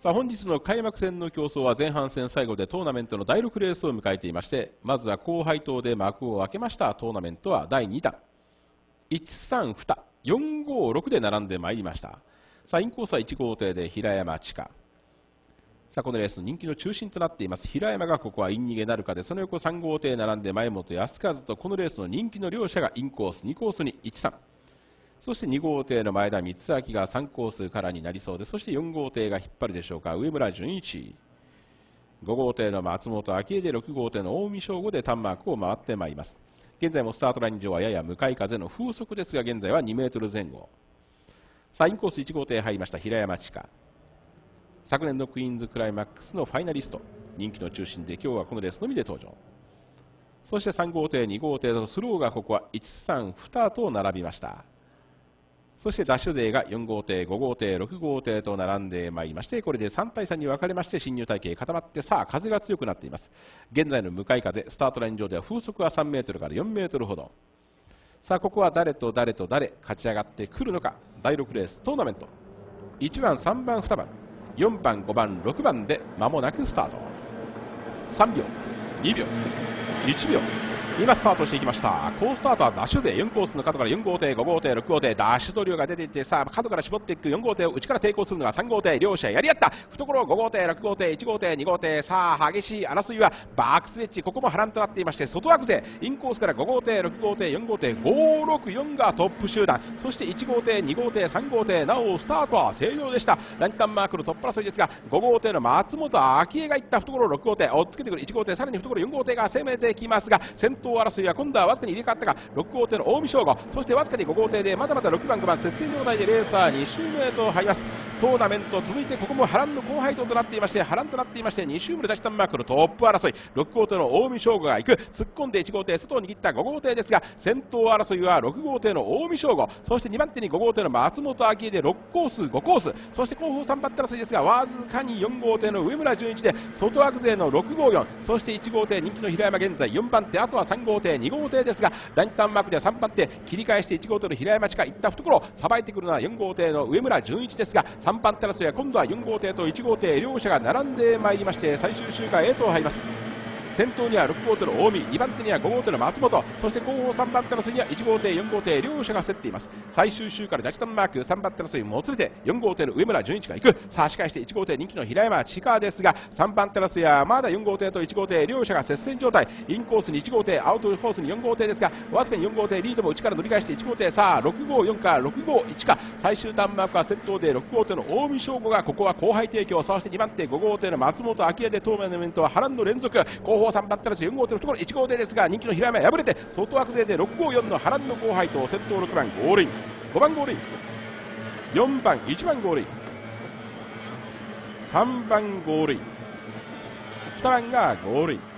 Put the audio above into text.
さあ本日の開幕戦の競争は前半戦最後でトーナメントの第6レースを迎えていましてまずは後輩党で幕を開けましたトーナメントは第2弾。132456で並んでまいりました。さあインコースは1号艇で平山千佳。さあこのレースの人気の中心となっています。平山がここはイン逃げなるかでその横3号艇並んで前本康和とこのレースの人気の両者がインコース2コースに13そして2号艇の前田光明が3コースからになりそうでそして4号艇が引っ張るでしょうか。上村純一。5号艇の松本昭恵で6号艇の近江翔吾でタンマークを回ってまいります。現在もスタートライン上はやや向かい風の風速ですが現在は2メートル前後。さあインコース1号艇入りました平山千佳。昨年のクイーンズクライマックスのファイナリスト。人気の中心で今日はこのレースのみで登場。そして3号艇2号艇とスローがここは132と並びました。そしてダッシュ勢が4号艇、5号艇、6号艇と並んでまいりましてこれで3対3に分かれまして進入体系固まってさあ風が強くなっています。現在の向かい風スタートライン上では風速は3メートルから4メートルほど。さあここは誰と誰と誰勝ち上がってくるのか。第6レーストーナメント。1番、3番、2番。4番、5番、6番で間もなくスタート。3秒、2秒、1秒。今スタートしていきました。好スタートはダッシュ勢。4コースの角から4号艇5号艇6号艇。ダッシュトリオが出ていってさあ角から絞っていく。4号艇を内から抵抗するのが3号艇。両者やり合った。懐5号艇6号艇1号艇2号艇。さあ激しい争いはバックスレッジここも波乱となっていまして外枠勢。インコースから5号艇6号艇4号艇。564がトップ集団。そして1号艇2号艇3号艇。なおスタートは正常でした。ランタンマークのトップ争いですが5号艇の松本昭恵がいった懐6号艇。追っつけてくる。1号艇さらに懐4号艇が攻めてきますが先争いは今度はわずかに入れ替わったが6号艇の近江翔吾。そしてわずかに5号艇でまだまだ6番5番接戦状態でレーサー2周目へと入ります。トーナメント続いてここも波乱の後輩となっていまして波乱となっていまして2周目で出したマークのトップ争い。6号艇の近江翔吾が行く。突っ込んで1号艇外を握った5号艇ですが先頭争いは6号艇の近江翔吾。そして2番手に5号艇の松本明恵で6コース5コース。そして後方3番手争いですがわずかに4号艇の上村純一で外枠勢の6号4そして1号艇人気の平山現在4番手あとは3号艇2号艇ですが第2ターンマークでは3番手切り返して1号艇の平山地下いった懐さばいてくるのは4号艇の上村純一ですが3番手争いは今度は4号艇と1号艇両者が並んでまいりまして最終周回へと入ります。先頭には6号艇の近江2番手には5号艇の松本そして後方3番手争いには1号艇4号艇両者が競っています。最終周からジャッジタンマーク3番手争いもつれて4号艇の上村純一が行く。さあしかして1号艇人気の平山千佳ですが3番手争いはまだ4号艇と1号艇両者が接戦状態。インコースに1号艇アウトコースに4号艇ですがわずかに4号艇リードも内から乗り返して1号艇さあ6号4か6号1か。最終ターンマークは先頭で6号艇の近江翔吾がここは後輩提供。そして2番手5号艇の松本昭恵でトーナメントは波乱の連続。後方3番手争い。4号艇のところ1号艇ですが人気の平山敗れて外枠勢で6号4の波乱の後輩と先頭6番ゴールイン。5番ゴールイン。4番1番ゴールイン。3番ゴールイン。2番がゴールイン。